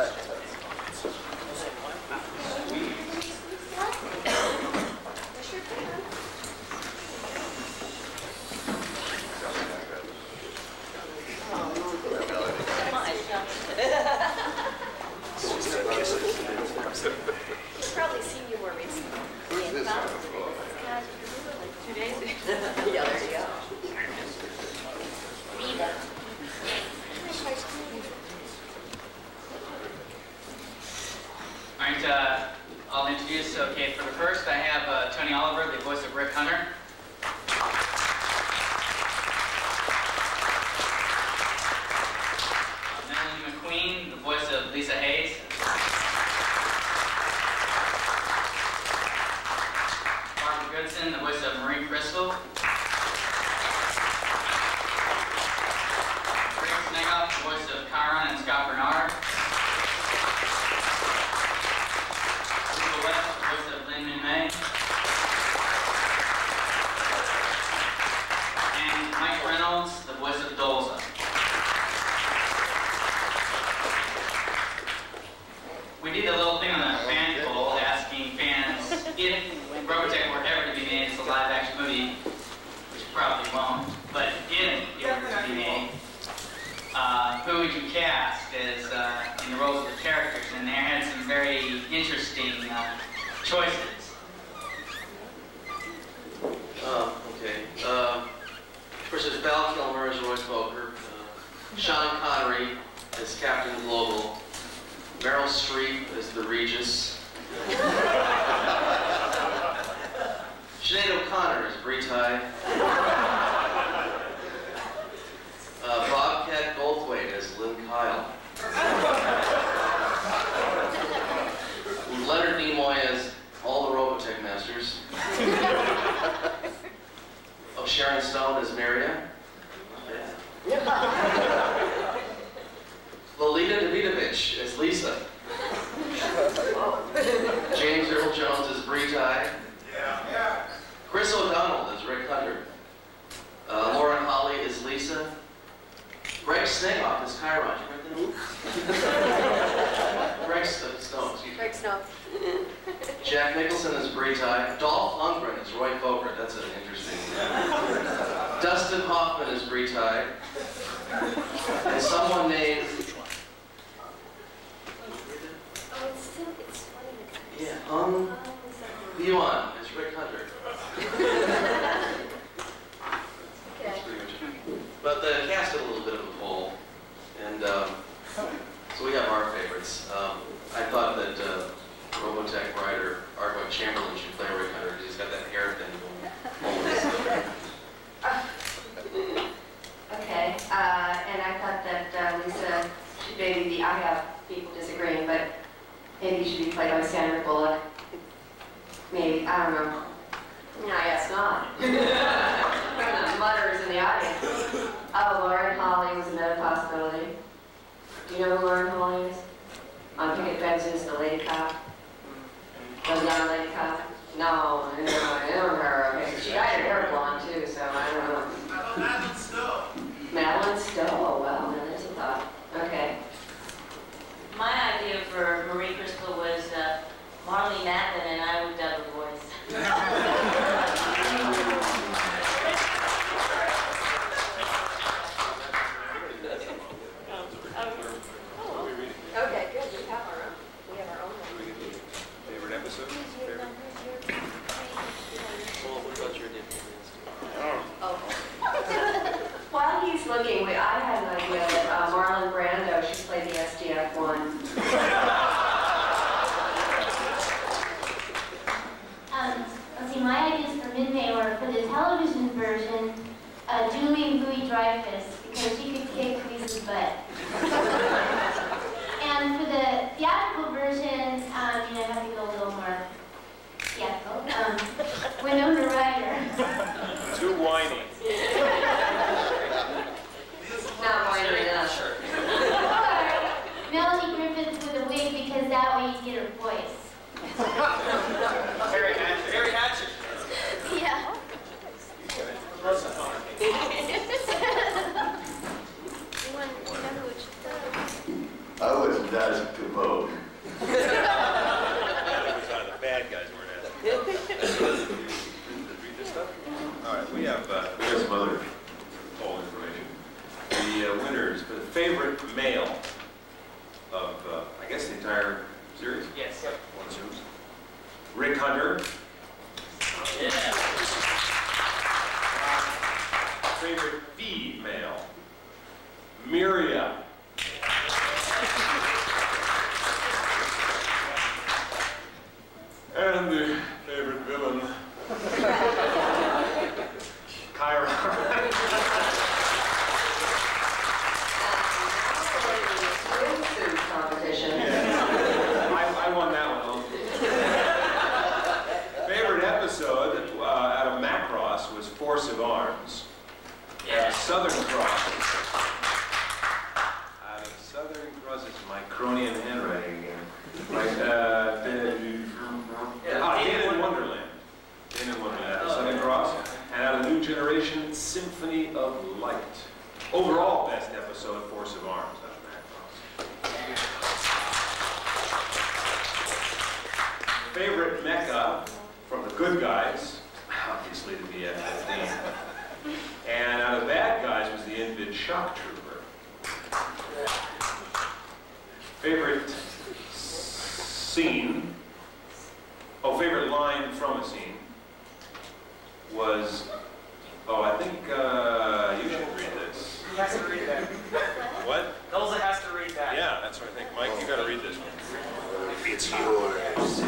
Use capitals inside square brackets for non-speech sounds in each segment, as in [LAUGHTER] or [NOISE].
He's probably seen you more recently. Who's this on the floor? Like two days ago. Yeah, there you go. Rita. All right, uh, I'll introduce, okay, for the first, I have uh, Tony Oliver, the voice of Rick Hunter. Uh, Melanie MacQueen, the voice of Lisa Hayes. Barbara Goodson, the voice of Marie Crystal. Greg Snegoff, the voice of Khyron and Scott Bernard. Lisa West, the voice of Lynn Minmay. And Mike Reynolds, the voice of Dolza. We did a little thing on the fan poll asking fans if Robotech were ever to be made as a live action movie, which probably won't, but if it were to be made, uh, who would you cast as uh, in the roles of the characters? And they had some very interesting uh, choices. Uh, okay. Uh, first, there's Val Kilmer as Roy Fokker, uh, Sean Connery as Captain Gloval, Meryl Streep as the Regis, [LAUGHS] Sinead O'Connor as Breetai, uh, Bobcat Goldthwait as Lynn Kyle, Leonard Nimoy as all the Robotech Masters. [LAUGHS] Oh, Sharon Stone as Miriya. Lolita Davidovich as Lisa. James Earl Jones as Breetai. Chris O'Donnell as Rick Hunter. Uh, Lauren Holly as Lisa. Greg Snegoff as Khyron. You remember that? [LAUGHS] Greg St- Stone, excuse me. Greg Snow. Jack Nicholson as Breetai. Dolph Lundgren as Roy Fokker. That's an interesting. [LAUGHS] Dustin Hoffman as Breetai. And someone named. Oh, it's still, it's funny. Yeah, Hung Yuan Rick Hunter. But the cast did a little bit of a poll, and um, so we have our favorites. Um, I thought that uh, Robotech writer Art Chamberlain should play Rick Hunter because he's got that hair thing going. Okay, uh, and I thought that uh, Lisa should maybe be, I have people disagreeing, but maybe she should be played by Sandra Bullock. Maybe, I don't know. No, I guess not. [LAUGHS] Mutters in the audience. Oh, Lauren Holly was another possibility. Do you know who Lauren Holly is? On Picket Fences, the lady cop. The young lady cop. No, know, I don't know her. Okay, she dyed her hair blonde too, so I don't know. Madeleine Stowe, oh, well, now there's a thought. Okay. My idea for Marie Crystal was uh, Marlee Matlin, and I would dub her voice. Okay, good, we have our own, we have our own one. for the television version, uh, Julia Louis-Dreyfus, because she could kick Lisa's butt. [LAUGHS] and for the theatrical version, um, you know, I have to go a little more theatrical. Um, Winona Ryder. Too whiny. Not more than enough. or Melanie Griffith with a wig, because that way you get her voice. Teri Hatcher. Teri Hatcher. Yeah. This stuff? All right, we have, uh, we have some other poll information. The uh, winners the favorite male of, uh, I guess, the entire series. Yes. One assumes. Rick Hunter. Yeah. Favorite female. Miriya. And the favorite villain. Kyra. Swimsuit competition. I, I won that one. though. Favorite episode uh, out of Macross was Force of Arms. Yeah. Southern Cross. Out of Southern Cross, it's my Cronian handwriting again. Like, uh, Yeah, ah, Dana Dan in Wonderland. Dan in Wonderland, out of Southern Cross. And out of New Generation, Symphony of Light. Overall, best episode, Force of Arms, out of Macross. Favorite mecha from the good guys, obviously the VF-1S. And out of bad guys was the Invid Shock Trooper. Favorite scene, oh, favorite line from a scene was, oh, I think uh, you should read this. He has to read that. What? Elza has to read that. Yeah, that's what I think. Mike, you gotta read this one. It's yours.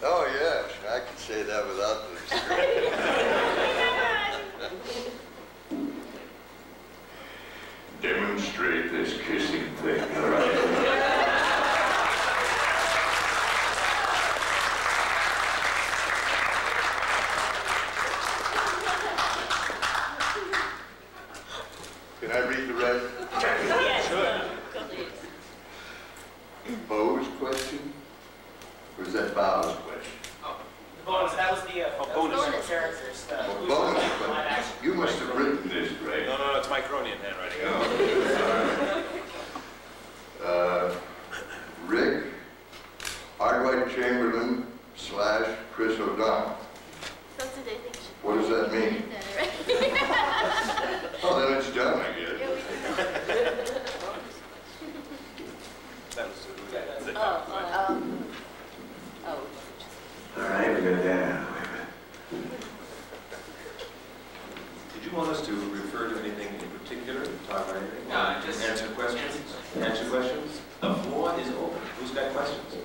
Oh, yes, I can say that without the [LAUGHS] script. Demonstrate this kissing thing, all right? Can I read the rest? Bo's question? Or is that Bow's question? The bonus, that was the, uh, Oh, that was bonus. the characters. uh, Oh, who's bonus live question. action. You must have written this, Ray. No, no, no, it's my Cronian handwriting. Uh, Rick Ardwight Chamberlain slash Chris O'Donnell. That's what I think should What does that mean? be done, right? Oh, then it's done, I guess. Yeah, we did. That was the- the- Oh, oh, Um, oh. All right, we got that. Did you want us to refer to anything in particular, talk about anything? No, just- Answer questions? Answer questions? The floor is open. Who's got questions?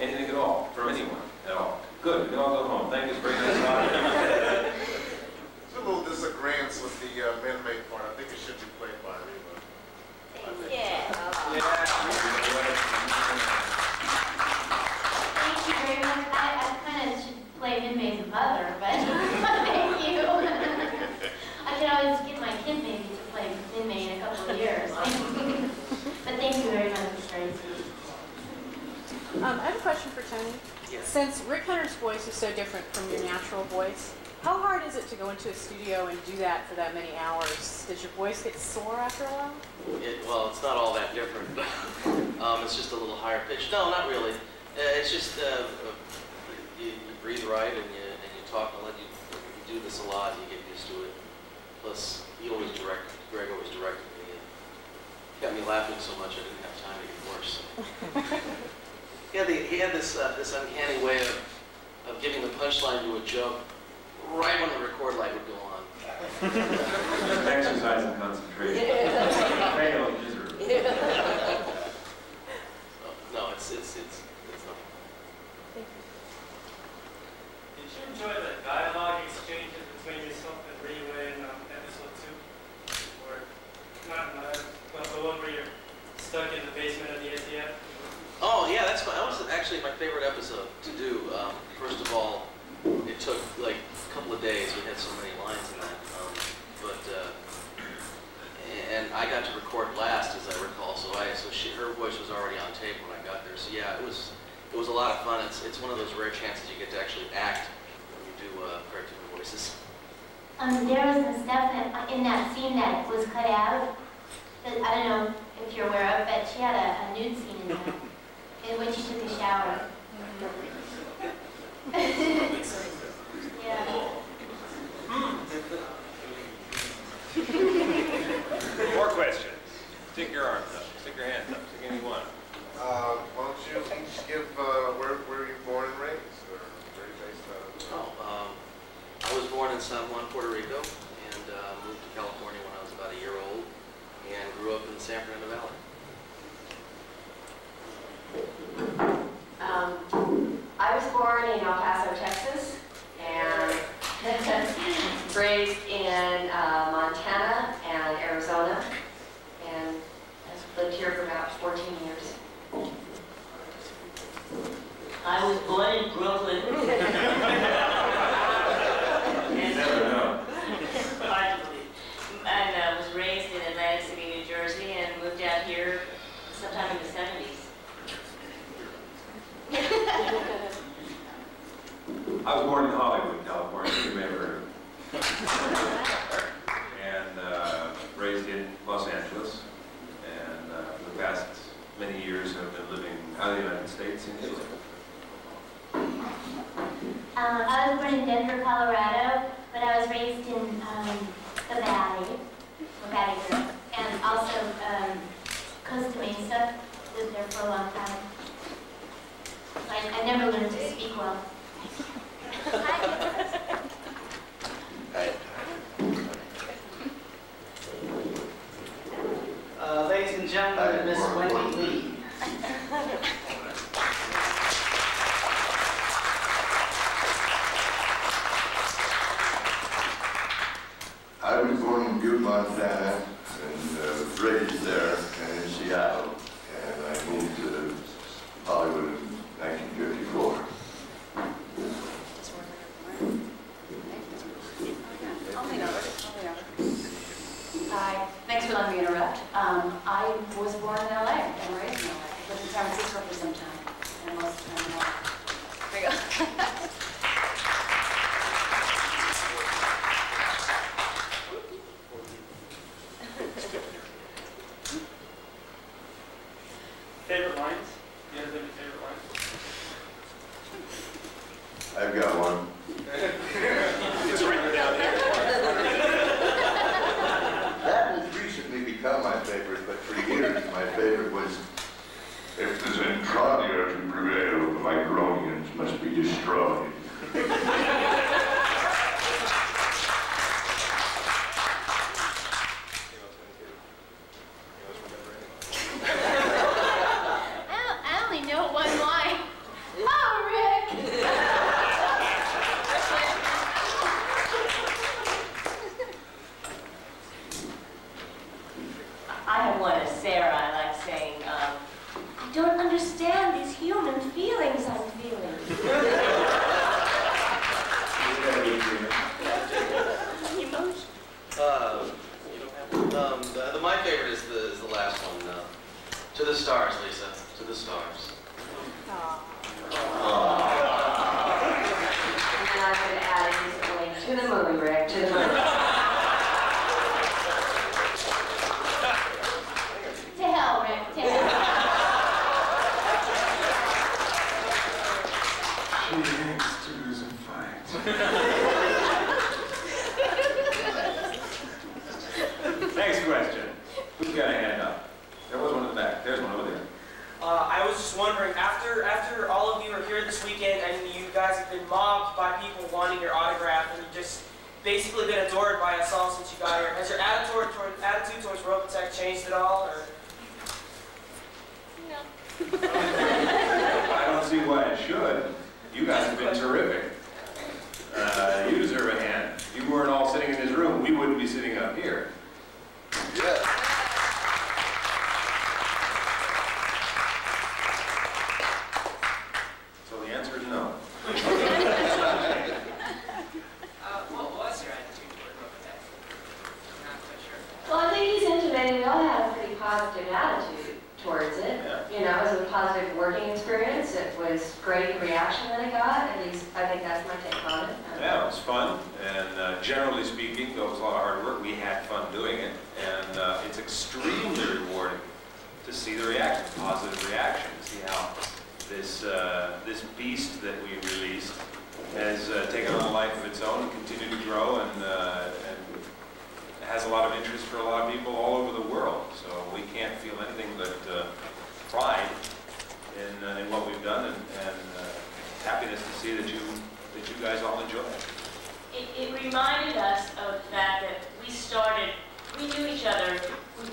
Anything at all, from anyone at all? Good, we can all go home. Thank you for bringing us on. There's a little disagreement with the uh, man-made part. I think it should be played by Reba. yeah. Thank you very much. I, I kind of should play Minmay's mother, but thank you. I can always get my kid maybe to play Minmay in a couple of years. But thank you very much, Tracy. Um, I have a question for Tony. Since Rick Hunter's voice is so different from your natural voice, how hard is it to go into a studio and do that for that many hours? Does your voice get sore after a while? It, well, it's not all that different. [LAUGHS] um, it's just a little higher pitched. No, not really. Uh, it's just uh, uh, you, you breathe right and you and you talk. and let you, you do this a lot. And You get used to it. Plus, he always direct. Greg always directed me. And got me laughing so much I didn't have time to get worse. He had, the, he had this, uh, this uncanny way of, of giving the punchline to a joke right when the record light would go on. [LAUGHS] Exercise and concentration. Yeah. so, [LAUGHS] no, it's, it's, it's, it's not. Did you enjoy the dialogue exchanges between yourself and Reba in um, episode two? Or not, but the one where you're stuck in the basement at the Oh yeah, that's my, that was actually my favorite episode to do. Um, first of all, it took like a couple of days. We had so many lines in that, um, but uh, and I got to record last, as I recall. So I so she her voice was already on tape when I got there. So yeah, it was it was a lot of fun. It's it's one of those rare chances you get to actually act when you do uh, cartoon voices. Um, there was some stuff uh, in that scene that was cut out. That, I don't know if you're aware of, but she had a, a nude scene in there and when she took a shower. [LAUGHS] More questions. Stick your arms up. Stick your hands up. Stick any one.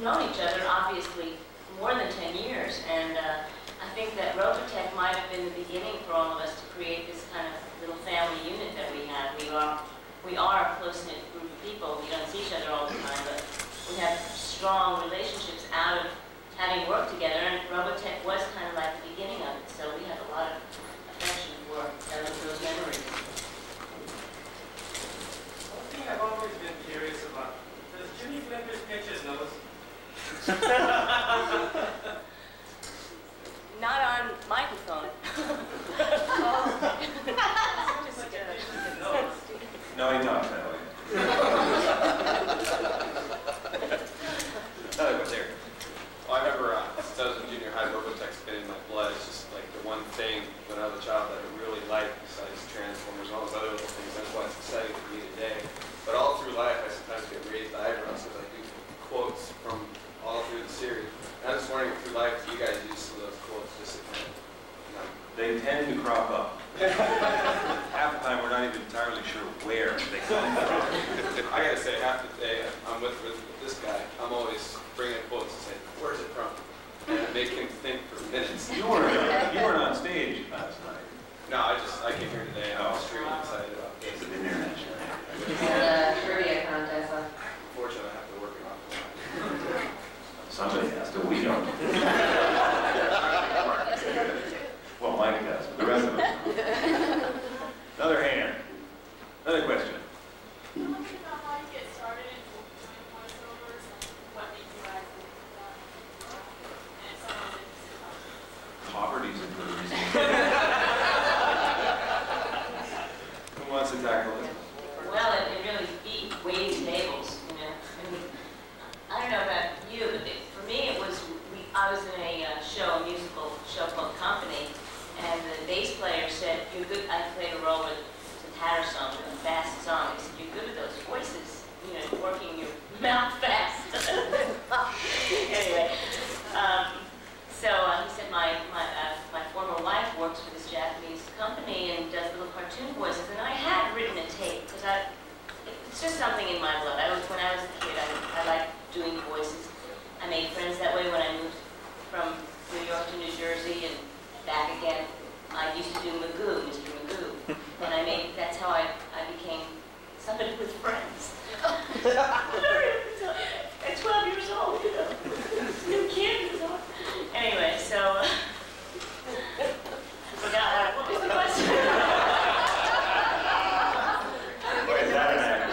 We've known each other obviously more than 10 years, and uh, I think that Robotech might have been the beginning for all of us to create this kind of little family unit that we have. We are, we are a close-knit group of people. We don't see each other all the time, but we have strong relationships out of having worked together, and Robotech was kind of like the beginning of it, so we have a lot of affection for those, memories. One thing I've always been curious about, does Jimmy flip his pitches nose? [LAUGHS] Not on microphone. [LAUGHS] No, he talks that way. [LAUGHS] Another one there. Well, I remember uh, since I was in junior high, Robotech's been in my blood. It's just like the one thing when I was a child that I really liked besides Transformers and all those other little things. That's why it's exciting to me today. But all through life, I sometimes get raised eyebrows because I do quotes from all through the series. And I'm just wondering through life, do you guys use some of those quotes just to kind of, you know, They tend to crop up. [LAUGHS] Half the time, we're not even entirely sure where they come from. [LAUGHS] I gotta say, half the day I'm with, with, with this guy, I'm always bringing quotes and saying, where's it from? And make him think for minutes. You weren't, you weren't on stage last night. No, I just, I came here today, and I'm extremely excited about this. It's an international. And the trivia contest, uh, Unfortunately, I have to work it off. Somebody has to, we don't. [LAUGHS] Well, Mike does, but the rest of us don't. Another hand. Another question. Poverty's a good reason. Who wants to tackle it? Well, it, it really beat waiting tables, you know. I mean, I don't know about you, but it, for me, it was, we, I was in a uh, show, a musical show called Company, and the bass player said, you're good, I played a role with, with Patterson, with a fast song. He said, you're good at those voices, you know, working your mouth fast. anyway, um, so uh, he said, my, my, uh, my former wife works for this Japanese company and does little cartoon voices, and I had written a tape, because I, it's just something in my blood. I was, when I was a kid, I, I liked doing voices. I made friends that way when I moved from New York to New Jersey and back again. I used to do Magoo, Mr. Magoo. And I made, that's how I, I became somebody with friends. At 12 years old, you know. New kid, you know. Anyway, so, uh, I forgot, what was the question? Why is that an actor?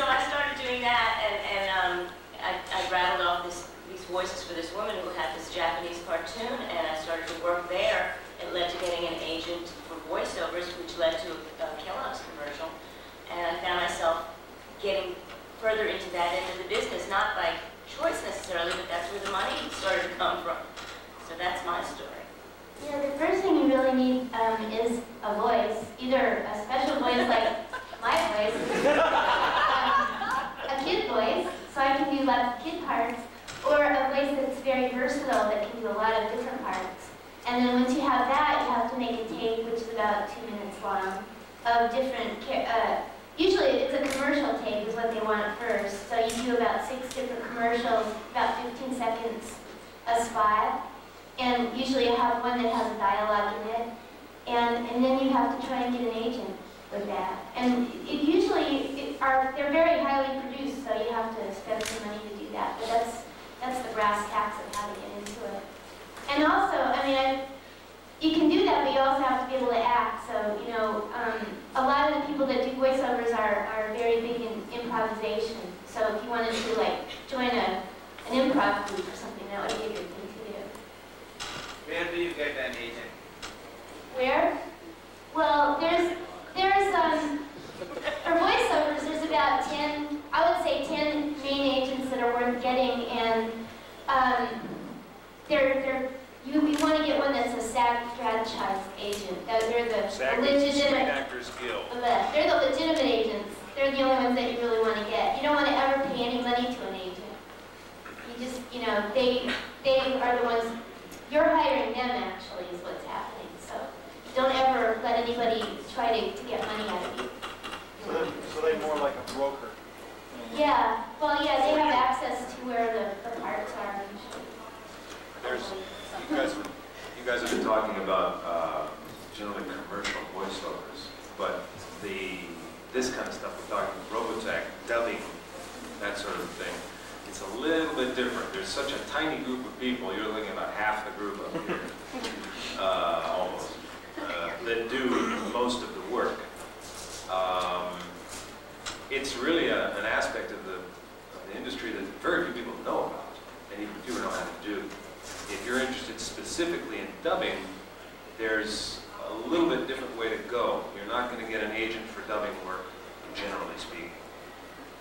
So I started doing that, and, and um, I, I rattled off this, these voices for this woman who had this Japanese cartoon, and I started to work there. It led to getting an agent for voiceovers, which led to a Kellogg's commercial. And I found myself getting further into that end of the business, not by choice necessarily, but that's where the money started to come from. So that's my story. Yeah, the first thing you really need um, is a voice, either a special voice like my voice, um, a kid voice, so I can do lots of kid parts, or a voice that's very versatile that can do a lot of different parts. And then once you have that, you have to make a tape, which is about two minutes long, of different, uh, usually it's a commercial tape is what they want at first. So you do about six different commercials, about 15 seconds a spot. And usually you have one that has a dialogue in it and, and then you have to try and get an agent with that. And it usually, it are, they're very highly produced, so you have to spend some money to do that, but that's, that's the brass tacks of how to get into it. And also, I mean, I, you can do that, but you also have to be able to act. So, you know, um, a lot of the people that do voiceovers are, are very big in improvisation. So if you wanted to, like, join a, an improv group or something, that would be a good thing to do. Where do you get an agent? Where? Well, there's there's um, for voiceovers there's about ten I would say ten main agents that are worth getting and um they're they're you, you want to get one that's a SAG franchise agent. They're the SAG legitimate Actors Guild. They're the legitimate agents. They're the only ones that you really want to get. You don't want to ever pay any money to an agent. You just you know they they are the ones you're hiring them actually is what's happening. So don't ever let anybody try to, to get money out of you. So they're, so they're more like a broker. Yeah, well, yeah, they have access to where the, the parts are usually. There's, you guys, you guys have been talking about uh, generally commercial voiceovers, but the, this kind of stuff we're talking, Robotech, dubbing, that sort of thing, it's a little bit different. There's such a tiny group of people, you're looking at about half the group up here, [LAUGHS] uh, almost, that do most of the work. Um, It's really a- an aspect of the, of the industry that very few people know about, and even fewer know how to do. If you're interested specifically in dubbing, there's a little bit different way to go. You're not going to get an agent for dubbing work, generally speaking.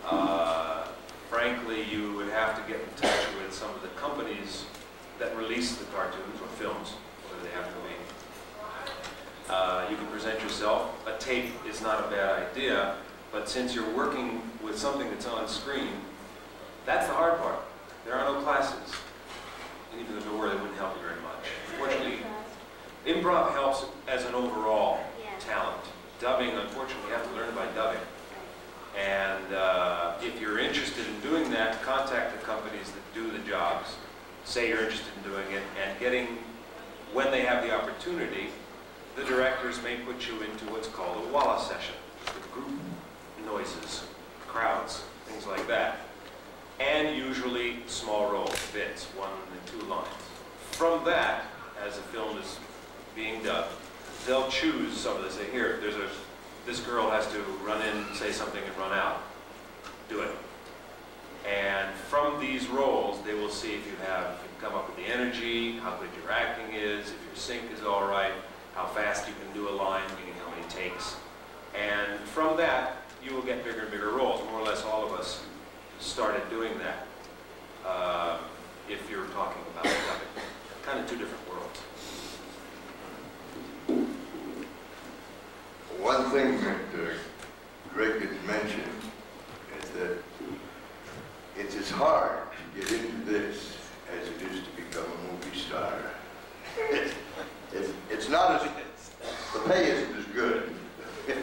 Uh, Frankly, you would have to get in touch with some of the companies that release the cartoons or films, whatever they have to. Uh, You can present yourself. A tape is not a bad idea, but since you're working with something that's on screen, that's the hard part. There are no classes. And even if there were, they wouldn't help you very much. Fortunately, improv helps as an overall talent. Dubbing, unfortunately, you have to learn by dubbing. And uh, if you're interested in doing that, contact the companies that do the jobs. Say you're interested in doing it and getting, when they have the opportunity, the directors may put you into what's called a Walla session with group noises, crowds, things like that. And usually small roles, bits, one and two lines. From that, as the film is being dubbed, they'll choose some of this. Say, here, there's a, this girl has to run in, say something, and run out. Do it. And from these roles, they will see if you have come up with the energy, how good your acting is, if your sync is all right, how fast you can do a line, meaning how many takes. And from that, you will get bigger and bigger roles. More or less all of us started doing that. Uh, if you're talking about kind of two different worlds. One thing that uh, Greg had mentioned is that it's as hard to get into this as it is to become a movie star. [LAUGHS] It's, it's, it's not as, the pay isn't as good. [LAUGHS]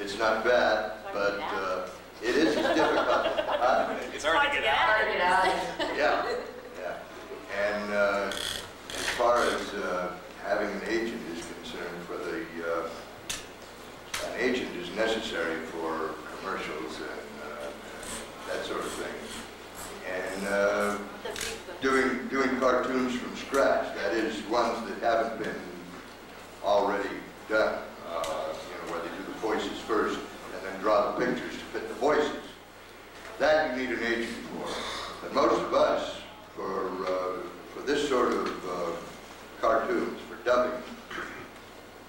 It's not bad, but uh, it is as difficult. [LAUGHS] Uh, It's hard to get out. Hard to get out. Yeah, yeah. And uh, as far as uh, having an agent is concerned, for the, uh, an agent is necessary for commercials and uh, that sort of thing. And uh, doing, doing cartoons from scratch, that is, ones that haven't been already done, uh, you know, where they do the voices first and then draw the pictures to fit the voices. That you need an agent for. But most of us, for, uh, for this sort of uh, cartoons, for dubbing,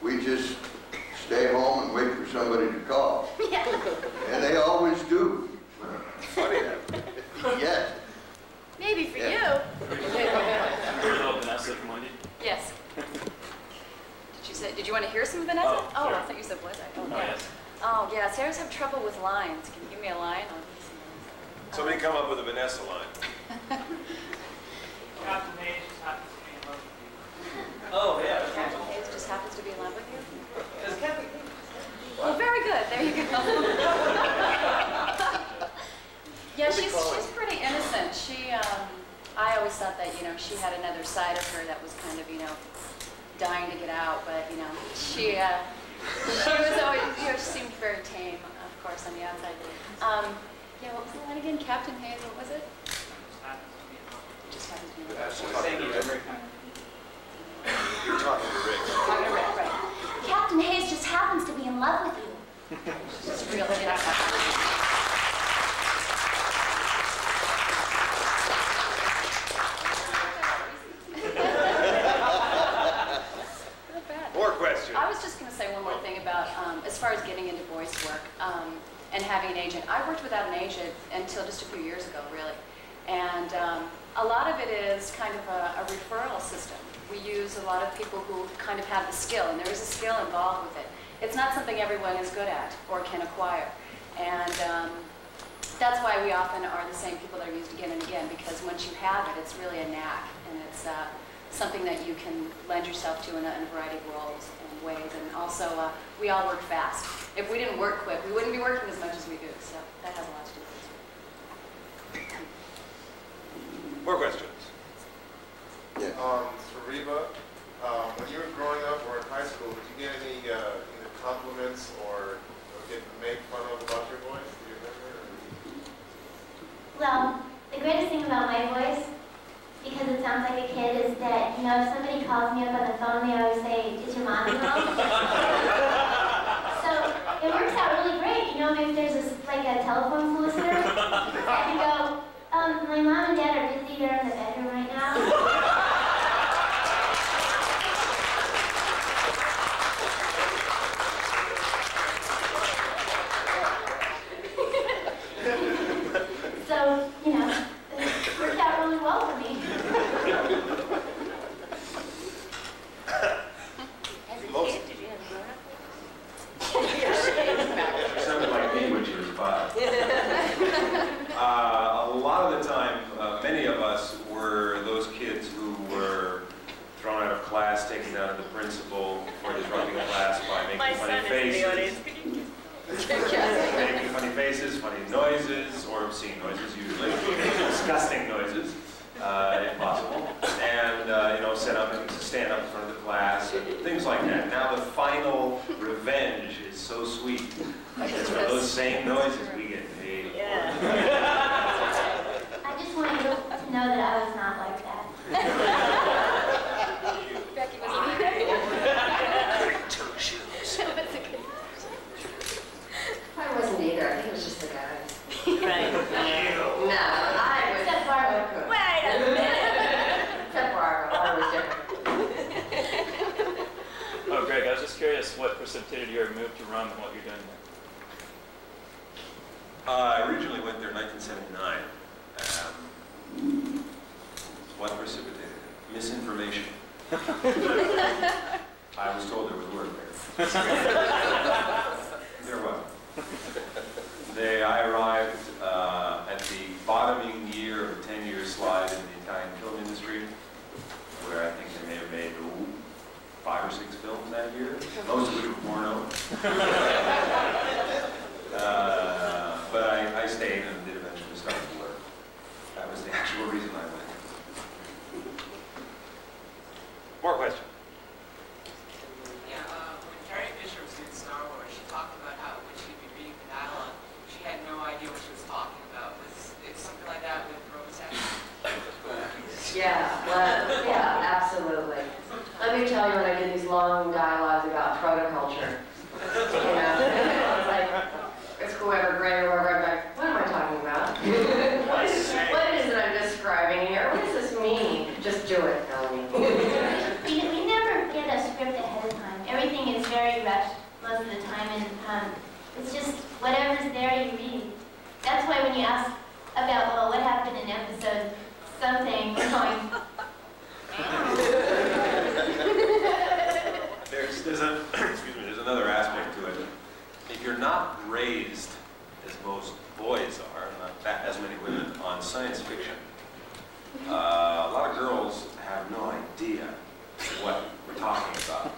we just stay home and wait for somebody to call. Yeah. [LAUGHS] And they always do. Funny that. Yes. Maybe for Yeah. you. Yes. [LAUGHS] Did you say, did you want to hear some Vanessa? Oh, Oh, I thought you said was I? Oh, yeah. yes. Oh, yeah, see, I always have trouble with lines. Can you give me a line? I'll give you some Somebody come up with a Vanessa line. [LAUGHS] lines. Captain Hayes just happens to be in love with you. Oh, yeah. Captain Hayes just happens to be in love with you? Does Captain Well, very good, there you go. Yeah, she's, she's pretty innocent. She, um, I always thought that, you know, she had another side of her that was kind of, you know, dying to get out, but, you know, she, uh, she was always, you know, she seemed very tame, of course, on the outside. Um, yeah, what was the line again? Captain Hayes, what was it? Just happens to be in love. Just happens to be in love. That's talking to Rick. You're talking to Rick. Talking to Rick, right. Captain Hayes just happens to be in love with you. Just real, you know. Not bad. More questions. I was just going to say one more thing about, um, as far as getting into voice work um, and having an agent. I worked without an agent until just a few years ago, really. And um, a lot of it is kind of a, a referral system. We use a lot of people who kind of have the skill, and there is a skill involved with it. It's not something everyone is good at or can acquire. And um, that's why we often are the same people that are used again and again, because once you have it, it's really a knack, and it's uh, something that you can lend yourself to in a, in a variety of roles and ways. And also, uh, we all work fast. If we didn't work quick, we wouldn't be working as much as we do, so that has a lot to do with it. More questions? Um, for Reba, um, when you were growing up or in high school, did you get any uh, either compliments or, or get made fun of about your voice? Do you remember? Well, the greatest thing about my voice, because it sounds like a kid, is that, you know, if somebody calls me up on the phone, they always say, is your mom at home? [LAUGHS] so it works out really great. You know, if there's a, like a telephone solicitor, I can go, um, my mom and dad are busy, they're in the bedroom right now. So, you know, it worked out really well for me. As a Most- kid, did you have grown up? Sounded like me when she was five. Uh, a lot of the time, uh, many of us were those kids who were thrown out of class, taken down to the principal for disrupting class by making My funny son is in faces. the audience. making funny faces, funny noises, or obscene noises usually, disgusting noises, uh, if possible, and uh, you know, set up and stand up in front of the class, and things like that. Now the final revenge is so sweet. [LAUGHS] It's for those same noises we get paid. for. I just want you to know that I was not like that. Becky was I wasn't either, I think it was just the guys. Right. No, I was. Except Barbara. Wait a minute. Except Barbara, Barbara was different. Oh, Greg, I was just curious what precipitated your move to Rome and what you're doing there. Uh, I originally went there in 1979. Um, what precipitated it? Misinformation. [LAUGHS] I was told there was work there. there [LAUGHS] was. They, I arrived uh, at the bottoming year of a 10-year slide in the Italian film industry, where I think they may have made ooh, five or six films that year, most of which were porno. [LAUGHS] Uh, but I, I stayed and did eventually start to work. That was the actual reason I went. More questions? Yeah, uh, when Carrie Fisher was in Star Wars, she talked about how when she'd be reading the dialogue, she had no idea what she was talking about. Was it something like that with Robotech? Yeah, well, yeah, absolutely. Let me tell you when I did these long dialogues about protoculture. You know, it's like, it's whoever, Gray or whoever, I'm like, what am I talking about? What is, what is it I'm describing here? What does this mean? Just do it, Melanie. We, we never get a script ahead of time. Everything is very rushed most of the time, and um, it's just whatever's there you read. That's why when you ask about, well, what happened in episode something, we're going, [LAUGHS] There's, there's a, [CLEARS THROAT] excuse me, there's another aspect to it. If you're not raised, as most boys are, not as many women, on science fiction, uh, a lot of girls have no idea what we're talking about.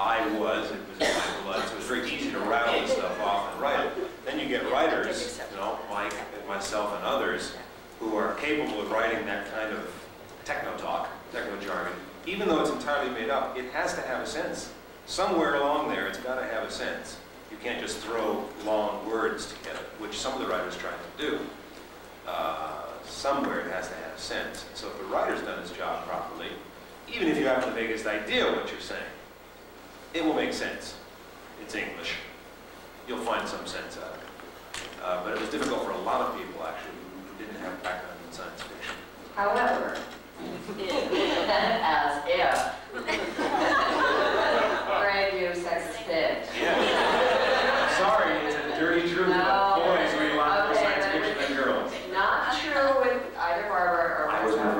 I was, it was in my blood, so it was very easy to rattle stuff off and write it. Then you get writers, you know, Mike and myself and others, who are capable of writing that kind of techno talk, techno jargon. Even though it's entirely made up, it has to have a sense. Somewhere along there, it's got to have a sense. You can't just throw long words together, which some of the writers try to do. Uh, somewhere it has to have sense. So if the writer's done his job properly, even if you have the vaguest idea what you're saying, it will make sense. It's English. You'll find some sense out of it. Uh, but it was difficult for a lot of people, actually, who didn't have background However, as if. [LAUGHS] Greg, you sexist bitch. Yeah. Sorry, it's a dirty truth about No. boys read a lot more Okay, science but- fiction than girls. Not true with either Barbara or I was myself.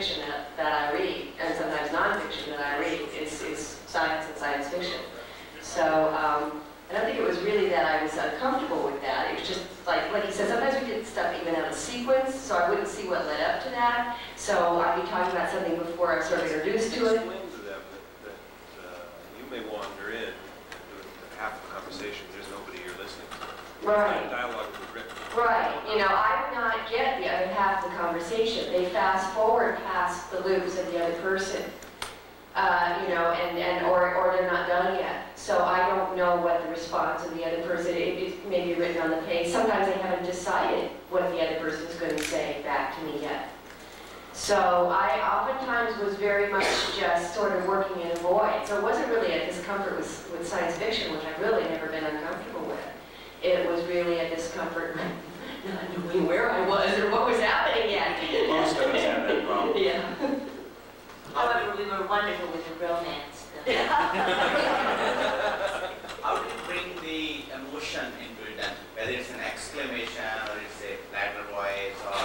fiction that, that I read, and sometimes nonfiction that I read, is, is science and science fiction. So, um, I don't think it was really that I was uncomfortable with that. It was just like, like he said, sometimes we did stuff even out of sequence, so I wouldn't see what led up to that. So I'd be talking about something before I'm sort of introduced to it. Explain to them that, that uh, you may wander in, and half the conversation, there's nobody you're listening to. Right. Dialogue. Right, you know, I would not get the other half of the conversation. They fast forward past the loops of the other person. Uh, you know, and, and, or, or they're not done yet. So I don't know what the response of the other person, it, it may be written on the page. Sometimes they haven't decided what the other person's going to say back to me yet. So I oftentimes was very much just sort of working in a void. So it wasn't really a discomfort with, with science fiction, which I've really never been uncomfortable with. It was really a discomfort with [LAUGHS] not knowing where I was or what was happening yet. Most of us have that problem. [LAUGHS] Yeah. However, we were wonderful with the romance. [LAUGHS] How do you bring the emotion into it, and whether it's an exclamation or it's a louder voice, or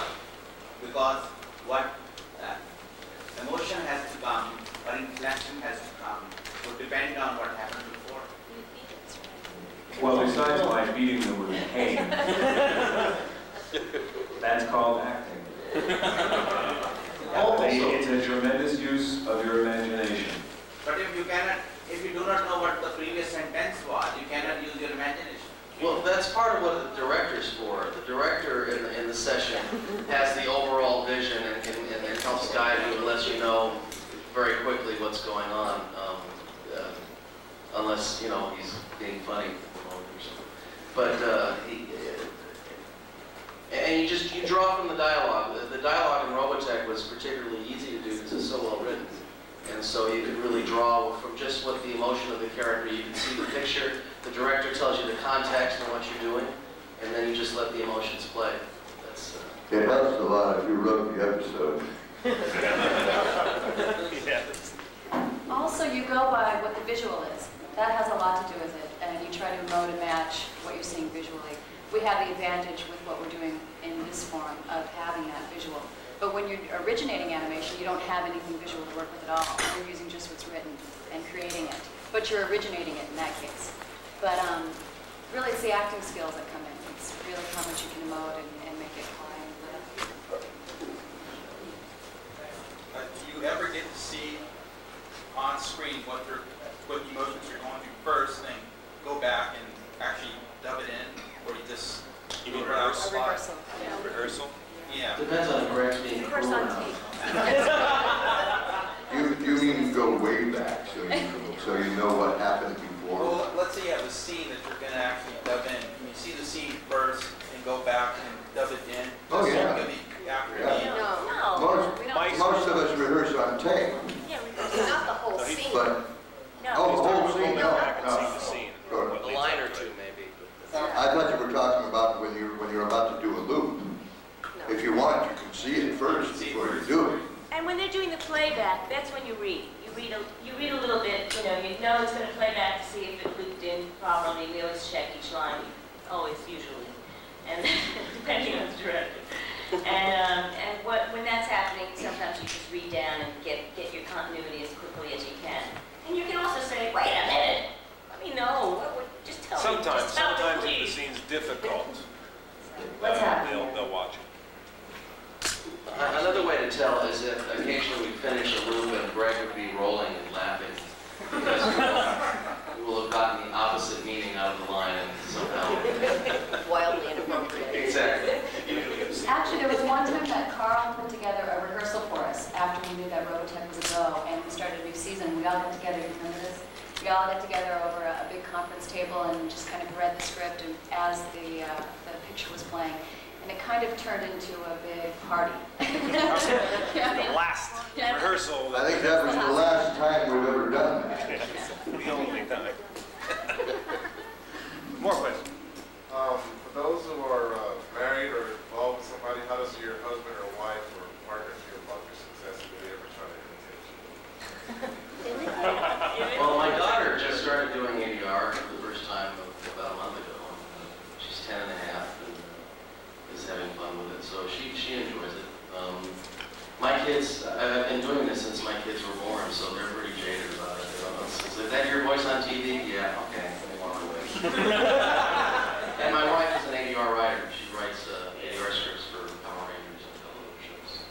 because what uh, emotion has to come, or inflection has to come, would depend on what happened before. Well, besides my beating them with a cane, [LAUGHS] that's called acting. [LAUGHS] Also- It's a tremendous use of your imagination. But if you cannot, if you do not know what the previous sentence was, you cannot use your imagination. Well, that's part of what the director's for. The director in, the- in the session has the overall vision and, and, and helps guide you and lets you know very quickly what's going on. Um, uh, unless, you know, he's being funny or something. But, uh, he, and you just, you draw from the dialogue. The, the dialogue in Robotech was particularly easy to do because it's so well written. And so you could really draw from just what the emotion of the character, you can see the picture, the director tells you the context and what you're doing, and then you just let the emotions play. That's, uh, It helps a lot if you wrote the episode. [LAUGHS] Also, you go by what the visual is. That has a lot to do with it, and you try to emote and match what you're seeing visually. We have the advantage with what we're doing in this form of having that visual. But when you're originating animation, you don't have anything visual to work with at all. You're using just what's written and creating it. But you're originating it in that case. But um, really, it's the acting skills that come in. It's really how much you can emote and, and make it fly and live. Uh, do you ever get to see on screen what what emotions you're going through first, then go back and actually dub it in, or you just You do mean it right off the rehearsal? spot? Rehearsal? Yeah. Depends on if Greg's being cruel or not. You, you mean go way back, so you, so you know what happened before? Well, let's say you have a scene that you're gonna actually dub in. Can You see the scene first and go back and dub it in. Oh, Just yeah. maybe After Yeah. the. Most, most of us rehearse on tape, Yeah, we Not the whole Oh, scene. but, No. oh, the whole scene, no, Back and no. the scene. Go A line or two, maybe. I thought you were talking about when you're, when you're about to do a loop. If you want, you can see it first before you do it. And when they're doing the playback, that's when you read. You read a, you read a little bit, you know, you know it's going to play back to see if it looped in properly. We always check each line, always, usually, and [LAUGHS] depending on the director. And, um, and what, when that's happening, sometimes you just read down and get, get your continuity as quickly as you can. And you can also say, wait a minute, let me know, what, what, just tell me, Sometimes, just tell me, sometimes if the scene's difficult, What's uh, they'll, they'll watch it. Another way to tell is if occasionally we finish a loop and Greg would be rolling and laughing because we will- we will have gotten the opposite meaning out of the line and somehow. Wildly inappropriate. Exactly. Actually, there was one time that Carl put together a rehearsal for us after we knew that Robotech was a go, and we started a new season. We all got together, you remember this? We all got together over a, a big conference table and just kind of read the script and as the, uh, the picture was playing. And it kind of turned into a big party. [LAUGHS] The last Yeah. rehearsal. I think that was the last time we've ever done that. The only time. More questions? Um, for those who are uh, married or involved with somebody, how does your husband or wife or partner feel about your success? Do they ever try to imitate you? Well, my daughter just started doing ADR for the first time about a month ago. She's 10 and a half and is having fun with it, so she, she enjoys it. Um, My kids, I- I've been doing this since my kids were born, so they're pretty jaded about it. They're all- Is that your voice on TV? Yeah, okay, let me walk away. And my wife is an ADR writer. She writes uh, ADR scripts for Power Rangers and television shows.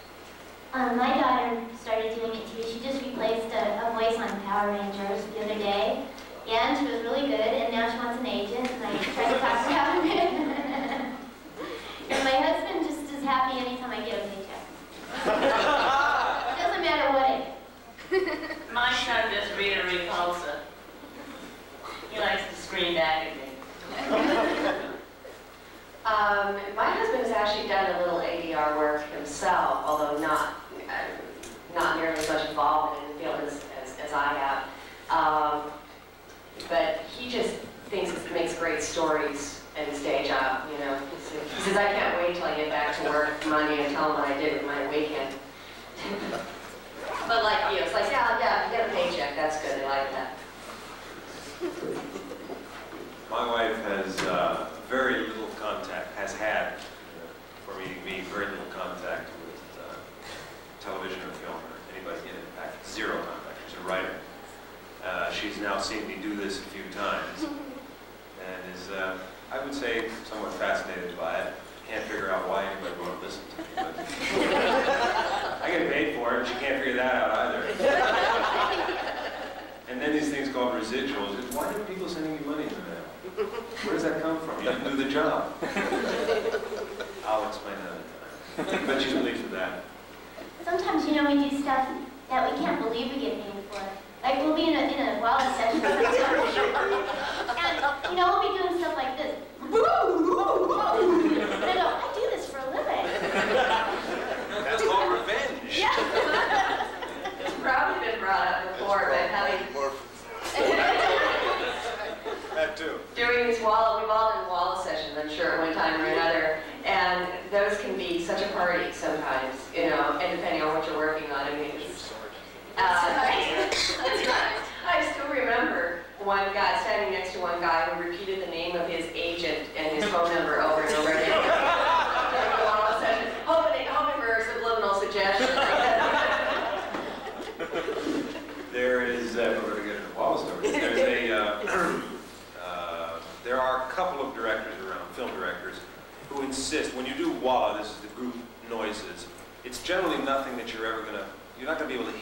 Um, my daughter started doing it too. She just replaced a, a voice on Power Rangers the other day. Yeah, and she was really good, and now she wants an agent, and I tried to talk her out of it. [LAUGHS] and my husband just is happy anytime I get a paycheck. Doesn't matter what it. My son does Rita Repulsa. He likes to scream back at me. [LAUGHS] Um, my husband has actually done a little ADR work himself, although not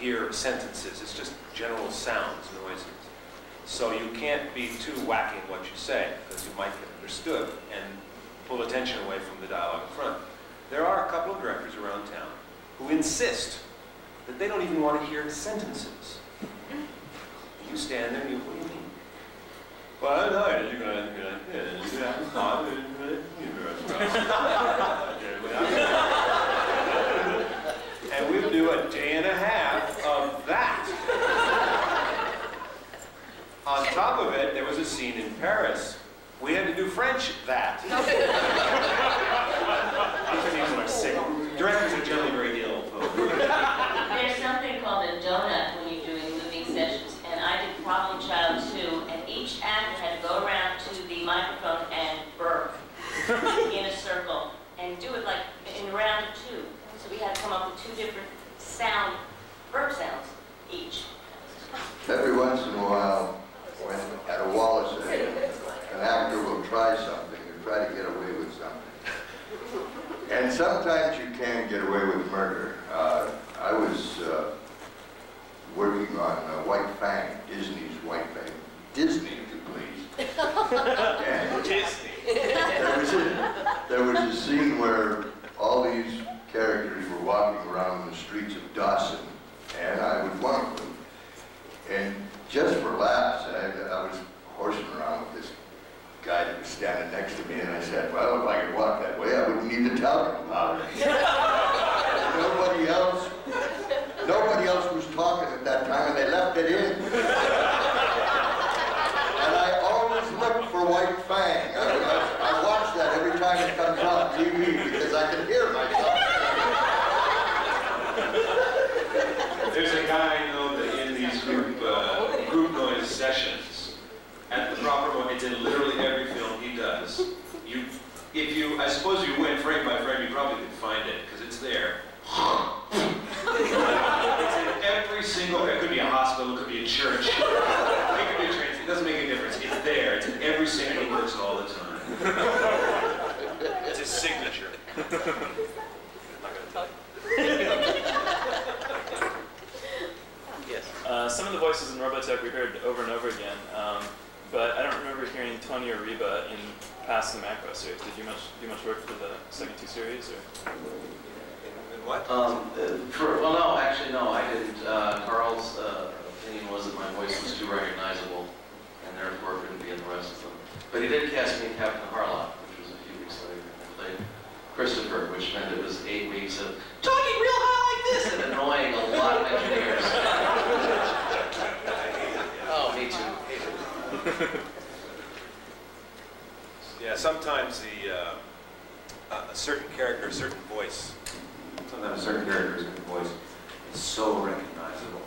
hear sentences. It's just general sounds, noises. So you can't be too wacky in what you say, because you might get understood and pull attention away from the dialogue in front. There are a couple of directors around town who insist that they don't even want to hear sentences. You stand there and you, what do you mean? Well, no, you're gonna, you're gonna, yeah, [LAUGHS] And we'll do a day and a half of that. On top of it, there was a scene in Paris. We had to do French that. These people are sick. Directors are generally very ill. There's something called a donut when you're doing moving sessions, and I did Problem Child 2, and each actor had to go around to the microphone and burp [LAUGHS] in a circle, and do it like in round two. So we had to come up with two different sound, burp sounds each. Every once in a while, when at a Wallace an actor will try something or try to get away with something. And sometimes you can get away with murder. Uh, I was uh, working on uh, White Fang, Disney's White Fang. Disney, if you please. And Disney. there was a, there was a scene where all these characters were walking around the streets of Dawson, and I was one of them. And just for laughs, I, I was horsing around with this guy that was standing next to me, and I said, well, if I could walk that way, I wouldn't need to tell him [LAUGHS] about it. nobody else, nobody else was talking at that time, and they left it in. and I always look for White Fang. I, I, I watch that every time it comes on TV because I can hear myself. There's a guy I know that in these group, uh, group noise sessions, at the proper in literally every film he does. You, if you, I suppose you went frame by frame, you probably could find it, because it's there. It's in every single, it could be a hospital, it could be a church, it could be a train, it doesn't make a difference. It's there, it's in every scene, it works all the time. It's his signature. Yes. Uh, some of the voices in Robotech we heard over and over again, um, but I don't remember hearing Tony or Reba in past the Macross series. Did you much do much work for the second two series, or? And what? Um, uh, for, well, no, actually, no, I didn't. Uh, Carl's uh, opinion was that my voice was too recognizable, and therefore couldn't be in the rest of them. But he did cast me in Captain Harlock, which was a few weeks later. I played Christopher, which meant it was eight weeks of talking real high like this and annoying a lot of engineers. [LAUGHS] oh, me too. [LAUGHS] Yeah, sometimes the, uh, a- a certain character, a certain voice, sometimes a certain character, a certain voice is so recognizable.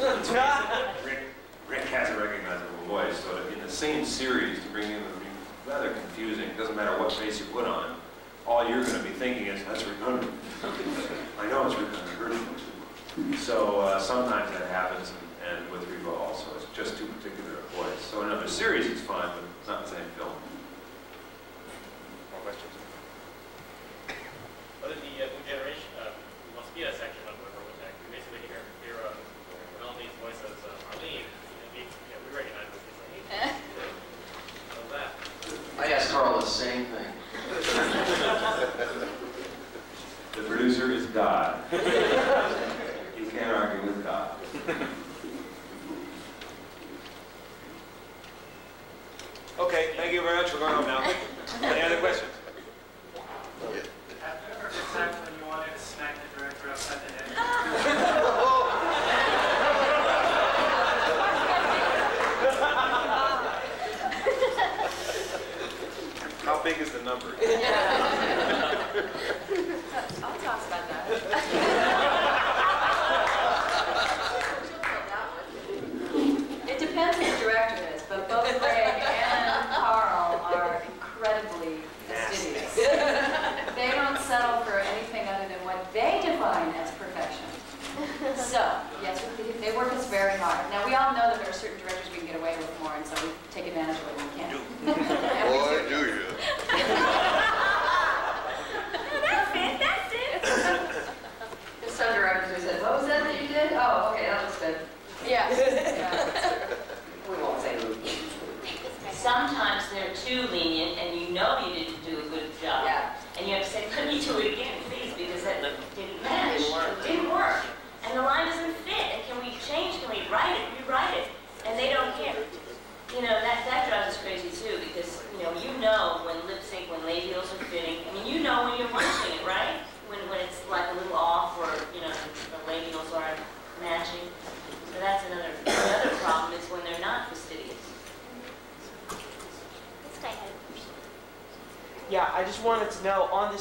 Let's face it, Rick, Rick has a recognizable voice, so in the same series, to bring in would be rather confusing. It doesn't matter what face you put on, all you're gonna be thinking is, that's Rick Hunter. [LAUGHS] I know it's Rick Hunter. [LAUGHS] So uh, sometimes that happens, and- and with Reba also, it's just too particular a voice. So in another series, it's fine, but it's not the same film.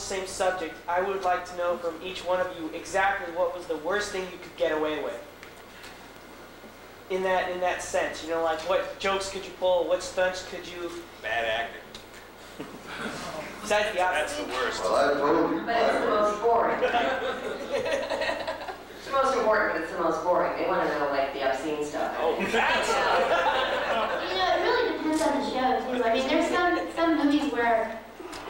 Same subject, I would like to know from each one of you exactly what was the worst thing you could get away with. In that in that sense, you know, like what jokes could you pull, what stunts could you Bad acting. besides the That's the worst. Well, I told you. But it's the most boring. [LAUGHS] It's the most important, but it's the most boring. They want to know like the obscene stuff. Oh, that's. [LAUGHS] You know, it really depends on the show too. I mean, there's some some movies where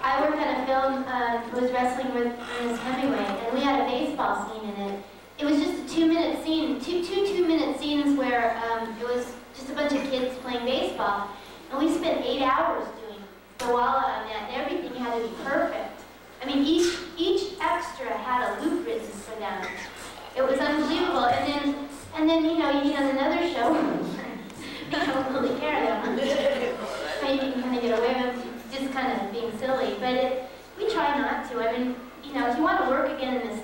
I worked on a film uh, was wrestling with Ernest Hemingway, and we had a baseball scene in it. It was just a two-minute scene, two two two-minute scenes where um, it was just a bunch of kids playing baseball, and we spent eight hours doing the walla on that, and everything had to be perfect. I mean, each each extra had a loop written for them. It was unbelievable, and then and then you know you get another show. [LAUGHS] I don't really care that much. You can kind of get away with just kind of being silly, but it, I mean, you know, if you want to work again in this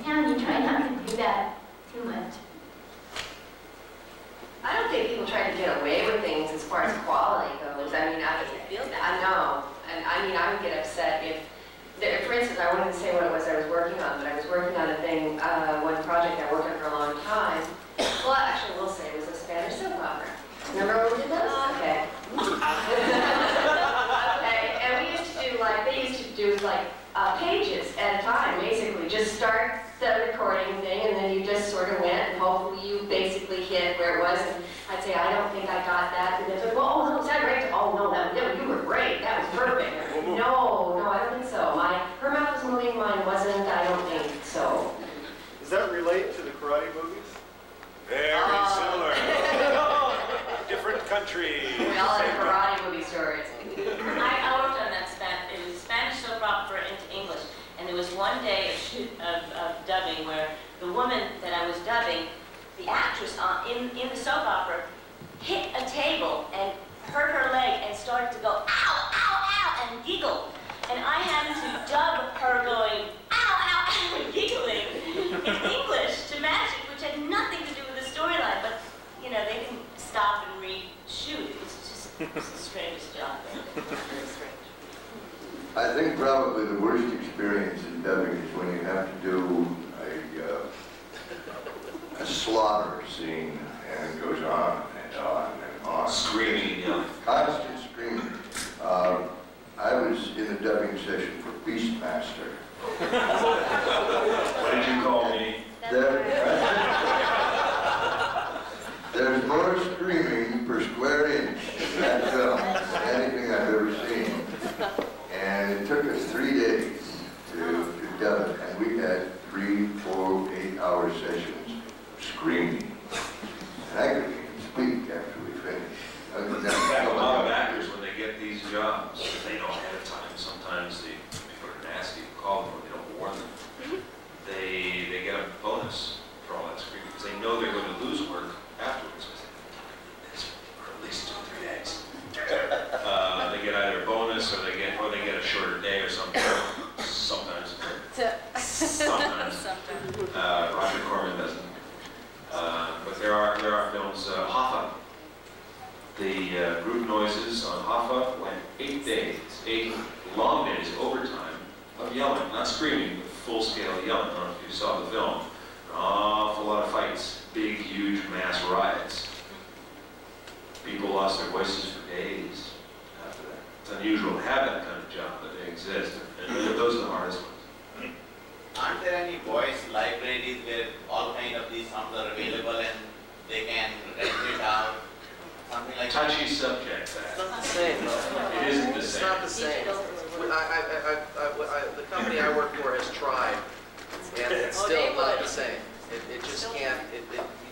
i say, I don't think I got that. And they're like, well, oh, no, that? Oh, no, that, no, you were great. That was perfect. Mm-hmm. no, no, I don't think so. My, her mouth was moving, mine wasn't. I don't think so. Does that relate to the karate movies? Very uh, similar. [LAUGHS] Different country. We all have karate movie stories. I, I worked on that Spanish. It was Spanish soap opera into English. And there was one day of, shoot, of, of dubbing where the woman that I was dubbing the actress on, in, in the soap opera hit a table and hurt her leg and started to go ow, ow, ow, and giggle. And I had to dub her going ow, ow, ow, [LAUGHS] and giggling in English to match it, which had nothing to do with the storyline, but, you know, they didn't stop and reshoot. It was just the strangest job. I think probably the worst experience in dubbing is when you have to do a, uh, a slaughter scene and it goes on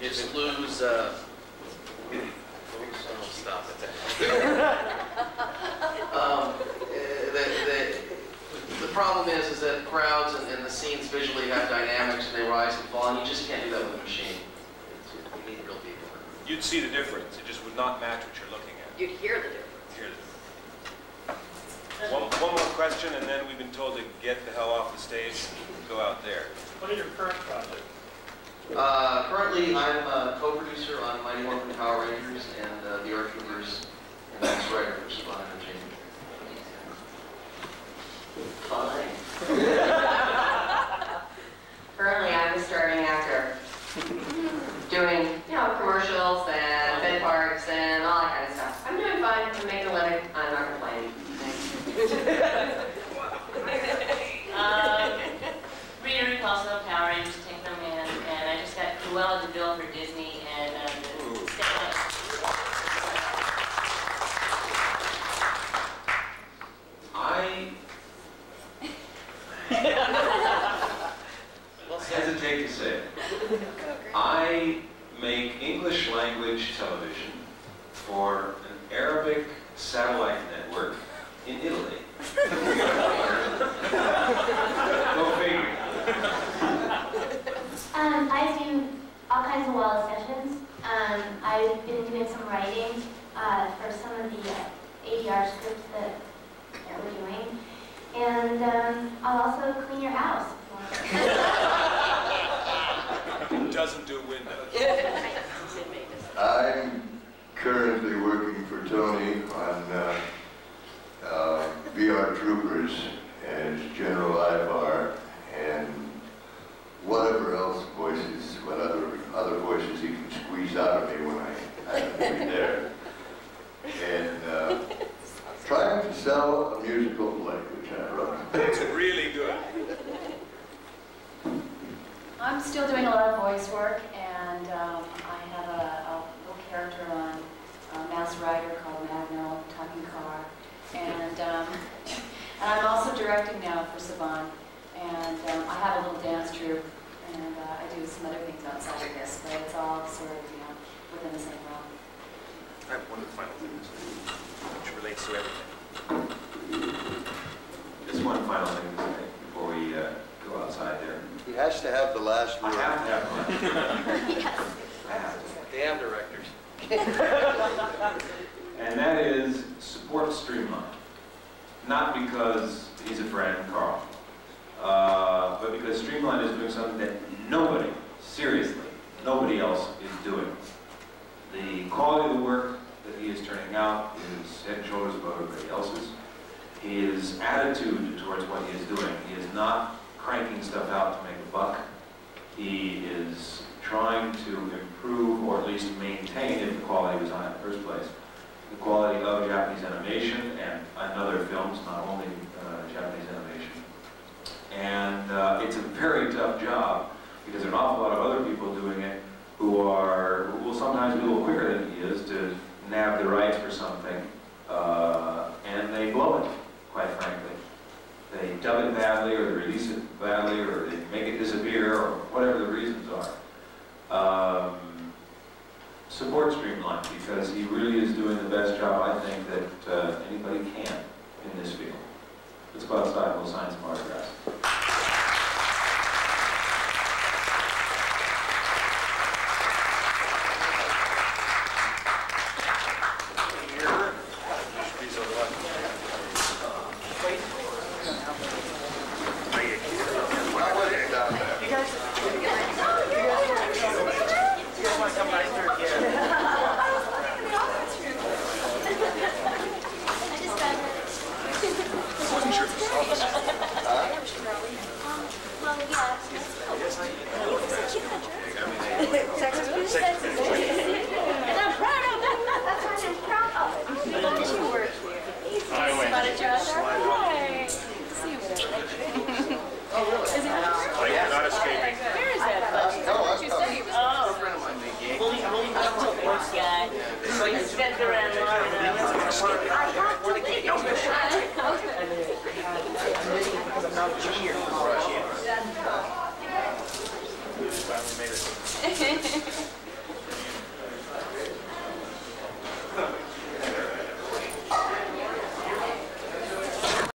you just lose, uh, oh, stop it. Um, eh, the, the, the problem is, is that crowds and, and the scenes visually have dynamics, and they rise and fall, and you just can't do that with a machine. You need real people. You'd see the difference, it just would not match what you're looking at. You'd hear the difference. Here's One, one more question, and then we've been told to get the hell off the stage and go out there. What is your current project? Uh, currently, I'm a co-producer on Mighty Morphin Power Rangers and uh, VR Troopers, and Masked Rider for Saban Entertainment. [LAUGHS] Currently, I'm a starting actor, doing, you know, commercials and bed parts and all that kind of stuff. I'm doing fine, I'm making a living, I'm not complaining. Um, Rita Repulsa, Power Rangers, Techno Man, and I just got Cruella de Vil for Disney and um, the stand-up. I hesitate to say it. I make English language television for an Arabic satellite network in Italy. [LAUGHS] Go figure. Um, I do all kinds of wild sessions. Um, I've been doing some writing uh, for some of the uh, ADR scripts that, that we're doing. And um, I'll also clean your house. [LAUGHS] Doesn't do windows. I'm currently working for Tony on uh, uh, VR Troopers as General Ivar and whatever else voices, what other other voices he can squeeze out of me when I happen to be there. And uh, trying to sell a musical play, which I wrote. It's really good. I'm still doing a lot of voice work, and um, I have a, a little character on uh, Masked Rider called Magno, Talking Car, and, um, [LAUGHS] and I'm also directing now for Saban, and um, I have a little dance troupe and uh, I do some other things outside of this, but it's all sort of, you know, within the same realm. I have one final things, which relates to everything. Just one final thing to say before we uh, go outside there. He has to have the last I word. have to have one. I have to. Damn directors. [LAUGHS] And that is support Streamline. Not because he's a friend, Carl, uh, but because Streamline is doing something that nobody, seriously, nobody else is doing. The quality of the work that he is turning out is head and shoulders above everybody else's. His attitude towards what he is doing, he is not cranking stuff out to make a buck. He is trying to improve or at least maintain, if the quality was on in the first place, the quality of Japanese animation and, and other films, not only uh, Japanese animation. And uh, it's a very tough job because there are an awful lot of other people doing it who are, who will sometimes be a little quicker than he is to nab the rights for something, uh, and they blow it, quite frankly. They dub it badly, or they release it badly, or they make it disappear, or whatever the reasons are. Um, support Streamline because he really is doing the best job I think that uh, anybody can in this field. Let's go outside, we'll sign some autographs.